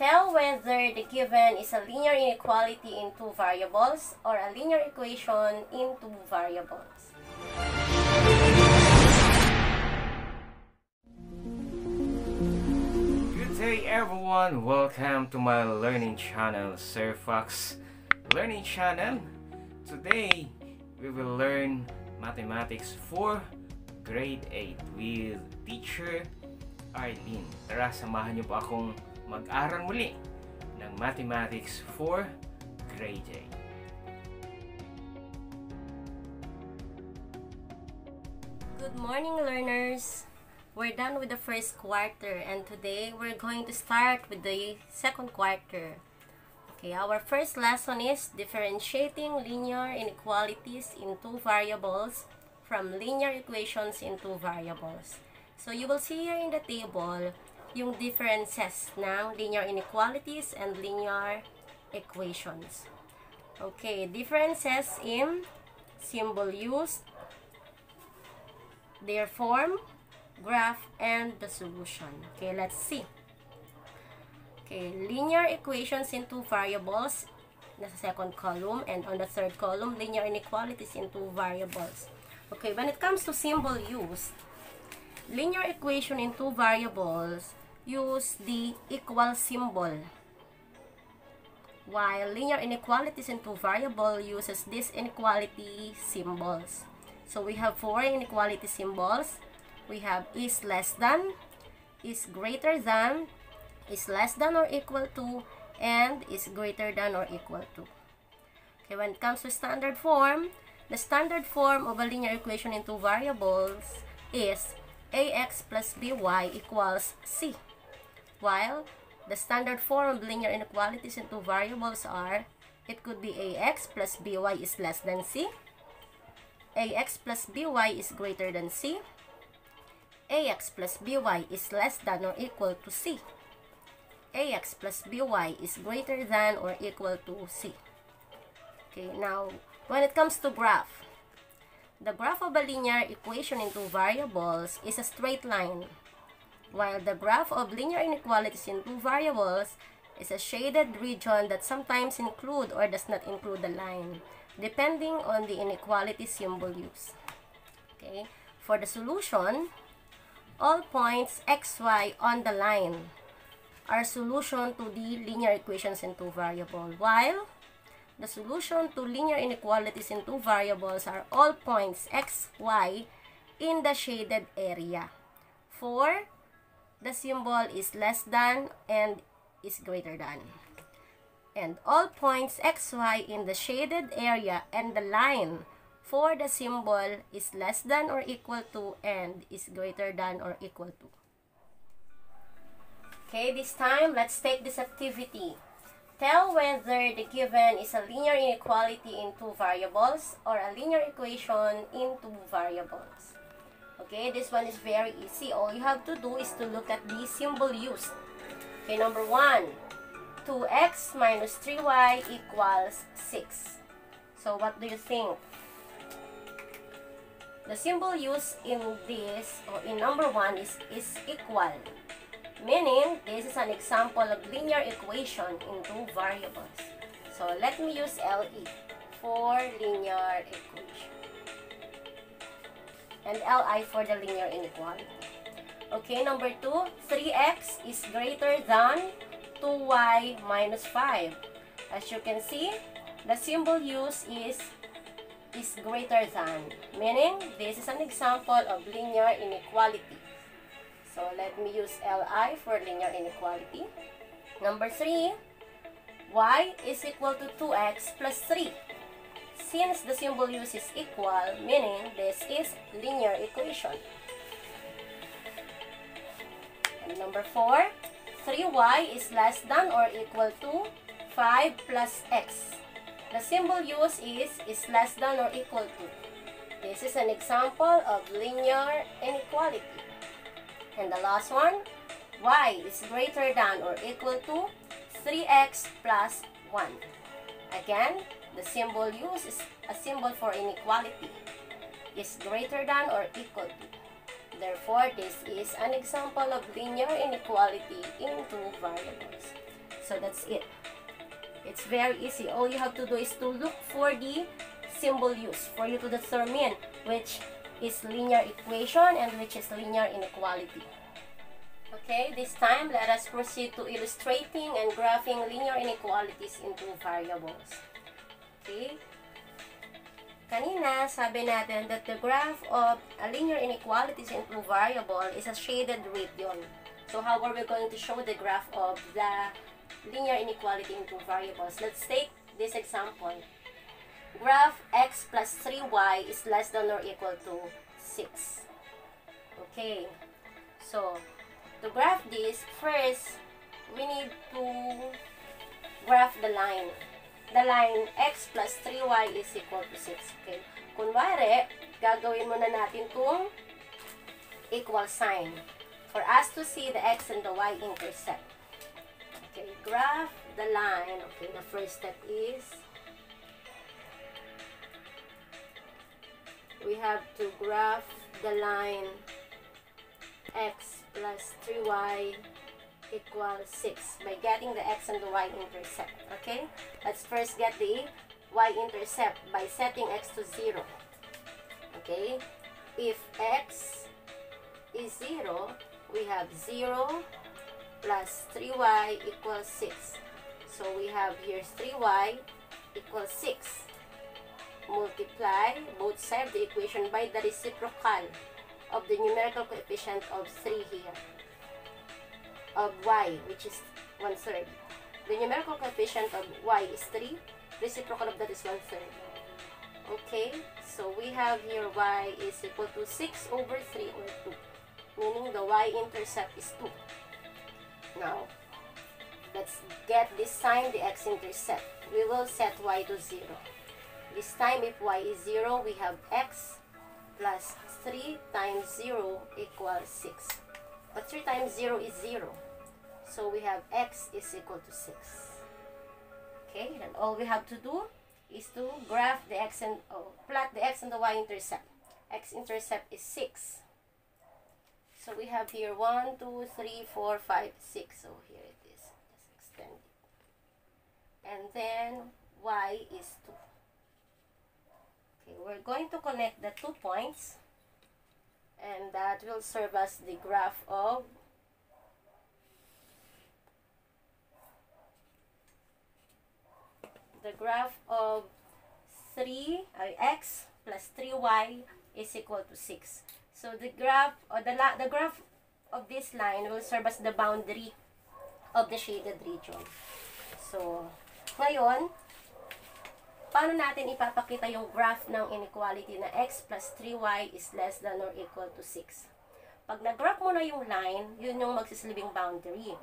Tell whether the given is a linear inequality in two variables or a linear equation in two variables. Good day everyone! Welcome to my learning channel, Sir Fox Learning Channel. Today, we will learn Mathematics for Grade 8 with Teacher Arlene. Tara, samahan niyo po akong mag-aral muli ng Mathematics for Grade 8. Good morning, learners! We're done with the first quarter and today we're going to start with the second quarter. Okay, our first lesson is differentiating linear inequalities in two variables from linear equations in two variables. So you will see here in the table yung differences ng linear inequalities and linear equations. Okay, differences in symbol used, their form, graph, and the solution. Okay, let's see. Okay, linear equations in two variables, nasa second column, and on the third column, linear inequalities in two variables. Okay, when it comes to symbol used, linear equation in two variables use the equal symbol. While linear inequalities in two variable uses this inequality symbols. So we have four inequality symbols. We have is less than, is greater than, is less than or equal to, and is greater than or equal to. Okay, when it comes to standard form, the standard form of a linear equation in two variables is ax plus by equals c while the standard form of linear inequalities in two variables are it could be ax plus by is less than c, ax plus by is greater than c, ax plus by is less than or equal to c, ax plus by is greater than or equal to c. Okay, now when it comes to graph, the graph of a linear equation in two variables is a straight line while the graph of linear inequalities in two variables is a shaded region that sometimes include or does not include the line, depending on the inequality symbol used. Okay, for the solution, all points xy on the line are solution to the linear equations in two variables, while the solution to linear inequalities in two variables are all points xy in the shaded area. For the symbol is less than and is greater than. And all points xy in the shaded area and the line for the symbol is less than or equal to and is greater than or equal to. Okay, this time, let's take this activity. Tell whether the given is a linear inequality in two variables or a linear equation in two variables. Okay, this one is very easy. All you have to do is to look at the symbol used. Okay, number one, 2x minus 3y equals 6. So, what do you think? The symbol used in this, or in number one, is, is equal. Meaning, this is an example of linear equation in two variables. So, let me use LE for linear equation and Li for the linear inequality. Okay, number 2, 3x is greater than 2y minus 5. As you can see, the symbol used is is greater than, meaning this is an example of linear inequality. So let me use Li for linear inequality. Number 3, y is equal to 2x plus 3. Since the symbol used is equal, meaning this is linear equation. And number 4, 3y is less than or equal to 5 plus x. The symbol used is is less than or equal to. This is an example of linear inequality. And the last one, y is greater than or equal to 3x plus 1. Again, the symbol used is a symbol for inequality. Is greater than or equal to. Therefore, this is an example of linear inequality in two variables. So that's it. It's very easy. All you have to do is to look for the symbol used for you to determine which is linear equation and which is linear inequality. Okay, this time let us proceed to illustrating and graphing linear inequalities into variables. Okay, Kanina, sabi natin that the graph of a linear inequalities two variable is a shaded region. So how are we going to show the graph of the linear inequality in two variables? Let's take this example. Graph x plus 3y is less than or equal to 6. Okay. So, to graph this, first, we need to graph the line the line x plus 3y is equal to 6. Okay? Kunwari, gagawin muna natin kung equal sign for us to see the x and the y intercept. Okay, graph the line. Okay, the first step is we have to graph the line x plus 3y equals 6 by getting the x and the y-intercept. Okay? Let's first get the y-intercept by setting x to 0. Okay? If x is 0, we have 0 plus 3y equals 6. So we have here 3y equals 6. Multiply both sides of the equation by the reciprocal of the numerical coefficient of 3 here of y, which is one third. The numerical coefficient of y is 3. Reciprocal of that is one third. Okay, so we have here y is equal to 6 over 3 or 2. Meaning the y-intercept is 2. Now, let's get this sign, the x-intercept. We will set y to 0. This time, if y is 0, we have x plus 3 times 0 equals 6. But 3 times 0 is 0. So we have x is equal to 6. Okay, and all we have to do is to graph the x and oh, plot the x and the y-intercept. X-intercept is 6. So we have here 1, 2, 3, 4, 5, 6. So here it is. Just extend it. And then y is 2. Okay, we're going to connect the two points and that will serve as the graph of the graph of 3 uh, x plus 3y is equal to 6. So the graph or the the graph of this line will serve as the boundary of the shaded region. So, ngayon, paano natin ipapakita yung graph ng inequality na x plus 3y is less than or equal to 6? Pag nag-graph mo na yung line, yun yung magsisilbing boundary.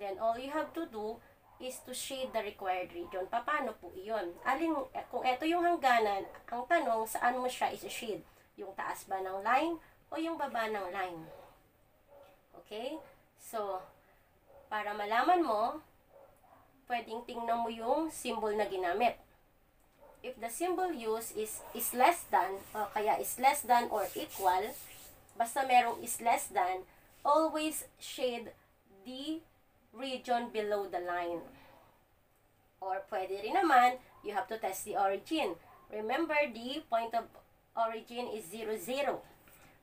Then, all you have to do is to shade the required region. Paano po iyon? Alin, kung ito yung hangganan, ang tanong, saan mo siya isi-shade? Yung taas ba ng line o yung baba ng line? Okay? So, para malaman mo, pwedeng tingnan mo yung symbol na ginamit if the symbol used is is less than, o kaya is less than or equal, basta merong is less than, always shade the region below the line. Or pwede rin naman, you have to test the origin. Remember, the point of origin is 0, 0.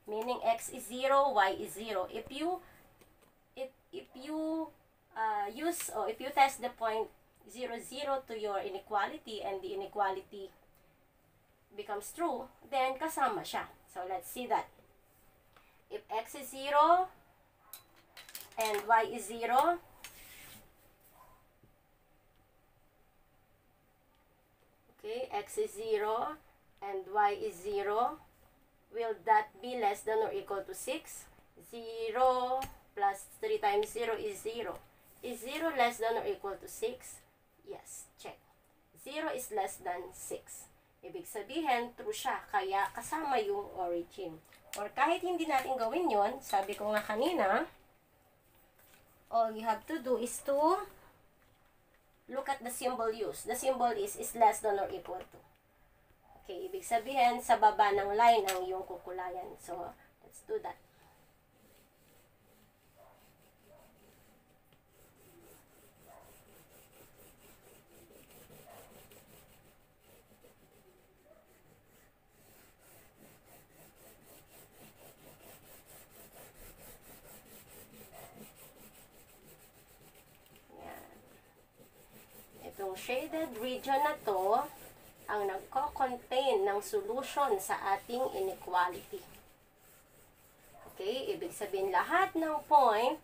Meaning x is 0, y is 0. If you if, if you uh, use or if you test the point 0, 0 to your inequality and the inequality becomes true, then kasama siya. So, let's see that. If x is 0 and y is 0, okay, x is 0 and y is 0, will that be less than or equal to 6? 0 plus 3 times 0 is 0. Is 0 less than or equal to 6? Yes, check. 0 is less than 6. Ibig sabihin, true siya, kaya kasama yung origin. Or kahit hindi natin gawin yon, sabi ko nga kanina, all you have to do is to look at the symbol used. The symbol is is less than or equal to. Okay, ibig sabihin, sa baba ng line ang iyong kukulayan. So, let's do that. Shaded region na to ang nagko-contain ng solution sa ating inequality. Okay, ibig sabihin lahat ng point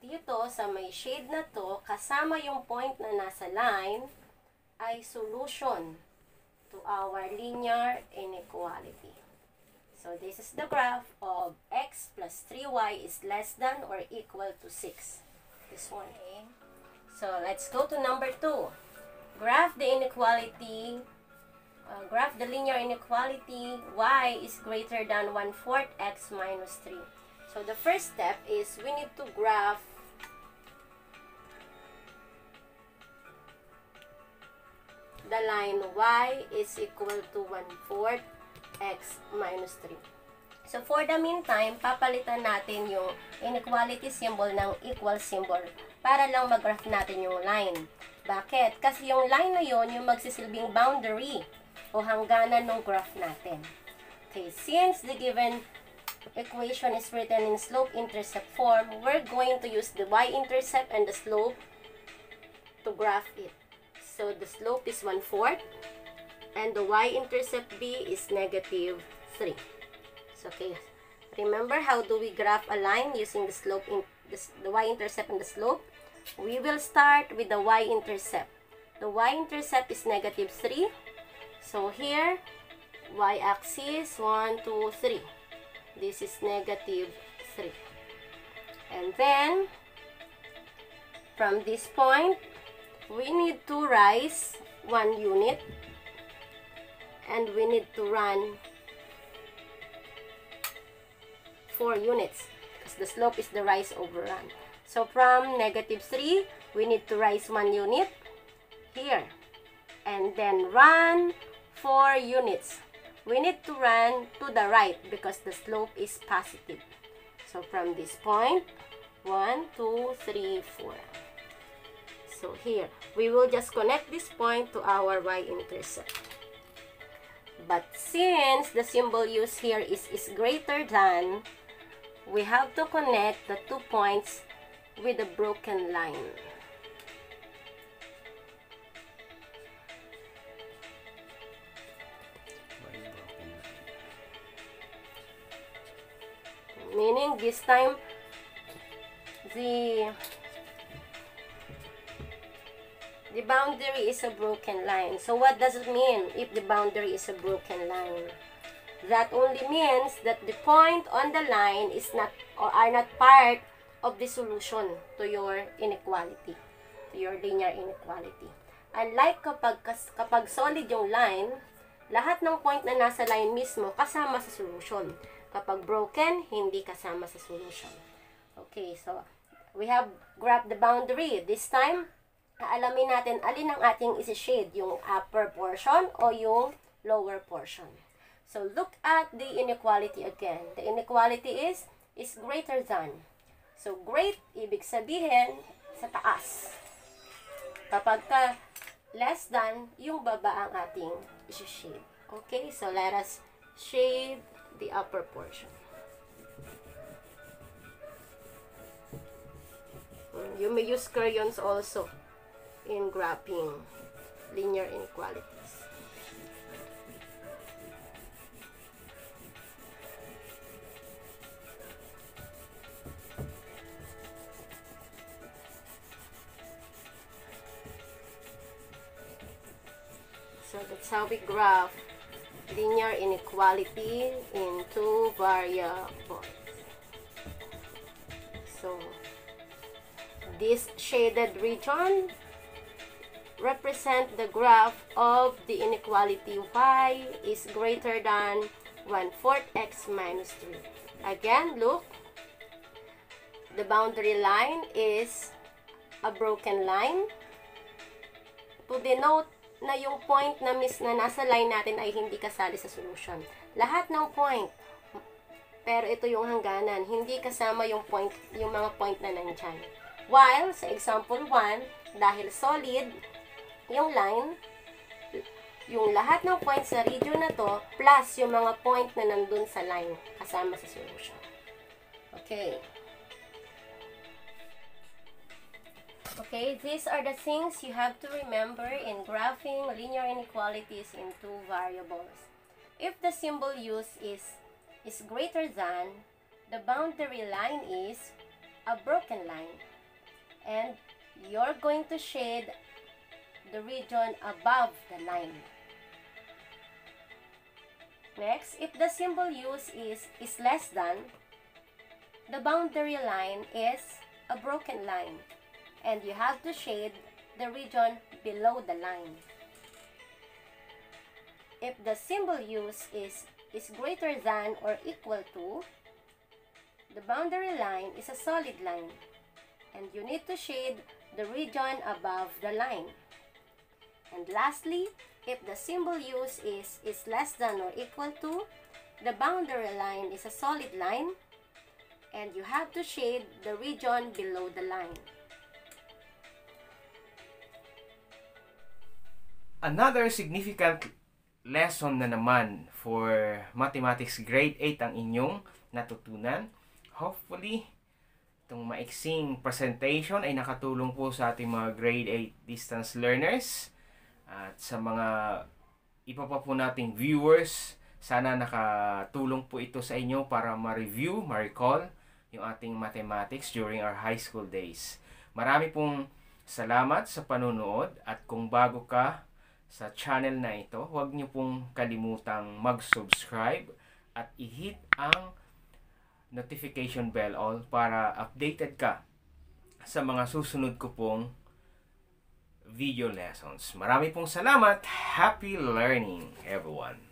dito sa may shade na to, kasama yung point na nasa line, ay solution to our linear inequality. So, this is the graph of x plus 3y is less than or equal to 6. This one. Okay. So, let's go to number 2. Graph the inequality, uh, graph the linear inequality y is greater than 1 fourth x minus 3. So, the first step is we need to graph the line y is equal to 1 fourth x minus 3. So, for the meantime, papalitan natin yung inequality symbol ng equal symbol para lang mag-graph natin yung line. Bakit? Kasi yung line na yon yung magsisilbing boundary o hangganan ng graph natin. Okay, since the given equation is written in slope-intercept form, we're going to use the y-intercept and the slope to graph it. So the slope is 1 fourth. And the y-intercept b is negative 3. Okay. Remember how do we graph a line using the slope in the, the y-intercept and the slope? We will start with the y-intercept. The y-intercept is negative 3. So here, y-axis 1, 2, 3. This is negative 3. And then, from this point, we need to rise one unit and we need to run 4 units because the slope is the rise over run. So from negative 3, we need to rise 1 unit here and then run 4 units. We need to run to the right because the slope is positive. So from this point, 1, 2, 3, 4. So here, we will just connect this point to our y-intercept. But since the symbol used here is, is greater than, we have to connect the two points with a broken line. Meaning this time, the the boundary is a broken line. So what does it mean if the boundary is a broken line? That only means that the point on the line is not or are not part of the solution to your inequality, to your linear inequality. Unlike kapag, kapag solid yung line, lahat ng point na nasa line mismo kasama sa solution. Kapag broken, hindi kasama sa solution. Okay, so we have grabbed the boundary. This time, alamin natin alin ang ating isi-shade, yung upper portion o yung lower portion. So, look at the inequality again. The inequality is, is greater than. So, great, ibig sabihin, sa taas. Kapag ka less than, yung baba ang ating isi-shade. Okay, so let us shade the upper portion. You may use crayons also in graphing linear inequalities. That's how we graph linear inequality in two variables. So this shaded region represent the graph of the inequality y is greater than 1 fourth x minus 3. Again, look. The boundary line is a broken line. To denote na yung point na miss na nasa line natin ay hindi kasali sa solution. Lahat ng point, pero ito yung hangganan, hindi kasama yung point, yung mga point na nandyan. While, sa example 1, dahil solid, yung line, yung lahat ng points sa region na to, plus yung mga point na nandun sa line, kasama sa solution. Okay. Okay, these are the things you have to remember in graphing linear inequalities in two variables. If the symbol used is, is greater than, the boundary line is a broken line. And you're going to shade the region above the line. Next, if the symbol used is, is less than, the boundary line is a broken line and you have to shade the region below the line. If the symbol used is, is greater than or equal to, the boundary line is a solid line and you need to shade the region above the line. And lastly, if the symbol used is, is less than or equal to, the boundary line is a solid line and you have to shade the region below the line. Another significant lesson na naman for Mathematics Grade 8 ang inyong natutunan. Hopefully, itong maiksing presentation ay nakatulong po sa ating mga Grade 8 distance learners at sa mga iba pa po nating viewers. Sana nakatulong po ito sa inyo para ma-review, ma-recall yung ating mathematics during our high school days. Marami pong salamat sa panonood at kung bago ka sa channel na ito, huwag niyo pong kalimutang mag-subscribe at i-hit ang notification bell all para updated ka sa mga susunod ko pong video lessons. Marami pong salamat. Happy learning, everyone.